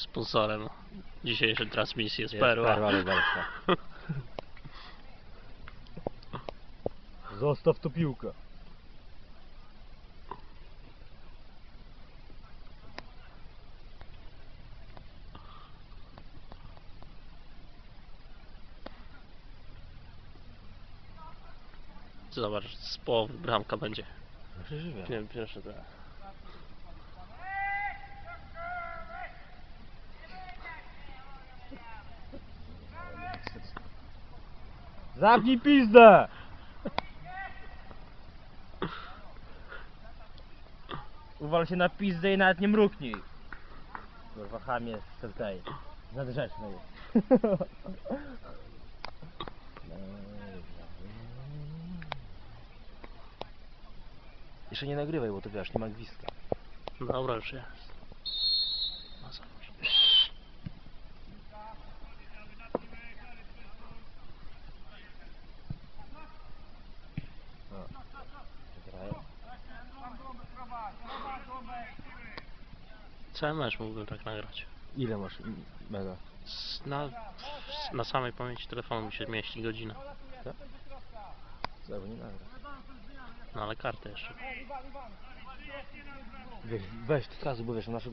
Sponsorem dzisiejszej transmisji jest Jest Perła. Perła Lubelska. Zostaw tu piłkę. Zobacz, z połowy bramka będzie. Przeżywia. Nie, pierwszy tak. Zamknij pizdę! Uwal się na pizdę i nawet nie mruknij. Kurwa chamie z tej. Nadrzeczny jest. Jeszcze nie nagrywaj, bo to wiesz, nie ma gwizdka. Dobra, już jest. Mecz mógłbym tak nagrać. Ile masz mega? S- Na, s- na samej pamięci telefonu mi się mieści godzina. Zero nie nagra. No ale kartę jeszcze. Wiesz, weź to teraz, bo wiesz, nasze